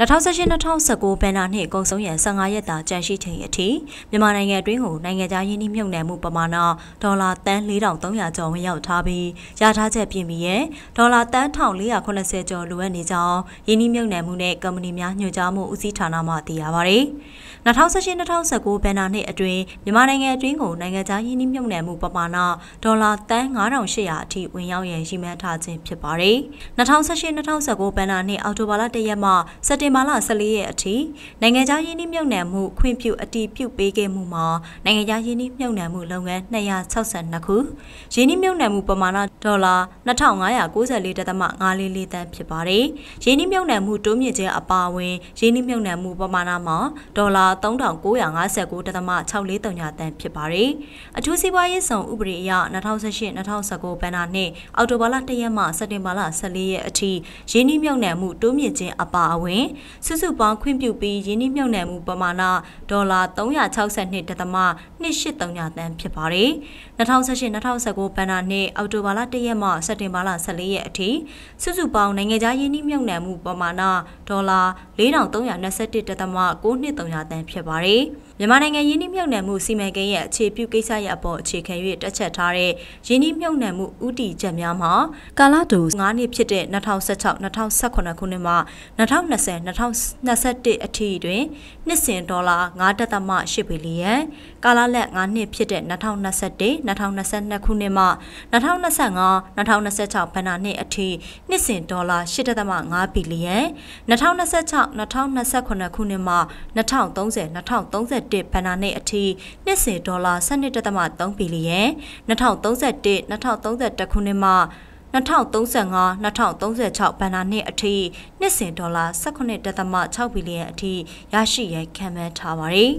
2018-2019ဘန်နာနှစ်အကုန်ဆုံးရန်15ရက်တာကြန့်ရှိချိန်အထိမြန်မာနိုင်ငံအတွင်းကိုနိုင်ငံခြားရင်းနှီးမြှုပ်နှံမှုပမာဏဒေါ်လာတန်း4300ကျော်ဝင်ရောက်ထားပြီးရထားချက်ပြင်ပြီးရဲ့ဒေါ်လာတန်း1480ကျော်လိုအပ်နေကြောင်းရင်းနှီးမြှုပ်နှံမှုနဲ့ကုမ္ပဏီများညွှန်ကြားမှုဦးစီးဌာနမှသိရပါဗျ။2018-2019ဘန်နာနှစ်အတွင်းမြန်မာနိုင်ငံအတွင်းကိုနိုင်ငံခြားရင်းနှီးမြှုပ်နှံမှုပမာဏဒေါ်လာတန်း9800အထိဝင်ရောက်ရန်ရည်မှန်းထားခြင်းဖြစ်ပါတယ်။2018-2019ဘန်နာနှစ်အောက်တိုဘာလ1ရက်မှစက်တင်ဘာလ14ရက်အထိနိုင်ငံခြားရင်းနှီးမြှုပ်နှံမှုခွင့်ပြုအတည်ပြုပေးခဲ့မှုမှာနိုင်ငံခြားရင်းနှီးမြှုပ်နှံမှုလုပ်ငန်း262ခုရင်းနှီးမြှုပ်နှံမှုပမာဏဒေါ်လာ2594.544တန်းဖြစ်ပါတယ်။ရင်းနှီးမြှုပ်နှံမှုတိုးမြင့်ခြင်းအပါအဝင်ရင်းနှီးမြှုပ်နှံမှုပမာဏမှာဒေါ်လာ3959.643တန်းဖြစ်ပါတယ်။အထူးစီးပွားရေးဆောင်ဥပဒေအရ2018-2019ဘဏ္ဍာနှစ်အောက်တိုဘာလ1ရက်မှစက်တင်ဘာလ14ရက်အထိရင်းနှီးမြှုပ်နှံမှုတိုးမြင့်ခြင်းအပါအဝင်စုစုပေါင်းခွင့်ပြုပြီးရင်းနှီးမြှုပ်နှံမှုပမာဏဒေါ်လာ362.283တန်းဖြစ်ပါတယ်။2018-2019ဘဏ္ဍာနှစ်အောက်တိုဘာလ1ရက်မှစက်တင်ဘာလ14ရက်အထိစုစုပေါင်းနိုင်ငံခြားရင်းနှီးမြှုပ်နှံမှုပမာဏဒေါ်လာ4321.923တန်းဖြစ်ပါတယ်။မြန်မာနိုင်ငံရင်းနှီးမြှုပ်နှံမှုစီမံကိန်းရဲ့အခြေပြုကိစ္စရပ်အပေါ်အခြေခံ၍တက်ချက်ထားတဲ့ရင်းနှီးမြှုပ်နှံမှုဥတီချက်များမှာကာလတူ9နှစ်ဖြစ်တဲ့2016-2018ခုနှစ်မှ2020-2021အထိတွင်နှစ်စဉ်ဒေါ်လာ9.8ဘီလီယံကာလလက်9နှစ်ဖြစ်တဲ့2021-2022ခုနှစ်မှ2025-2026ဘဏ္ဍာနှစ်အထိနှစ်စဉ်ဒေါ်လာ8.5ဘီလီယံ2026-2028ခုနှစ်မှ2030-2031 2021ဘဏ္ဍာနှစ်အထိနှစ်စဉ်ဒေါ်လာ12.3ဘီလီယံ2031 2031ခုနှစ်မှ 2035 2036ဘဏ္ဍာနှစ်အထိနှစ်စဉ်ဒေါ်လာ18.6ဘီလီယံအထိရရှိရန်ခံမှန်းထားပါတယ်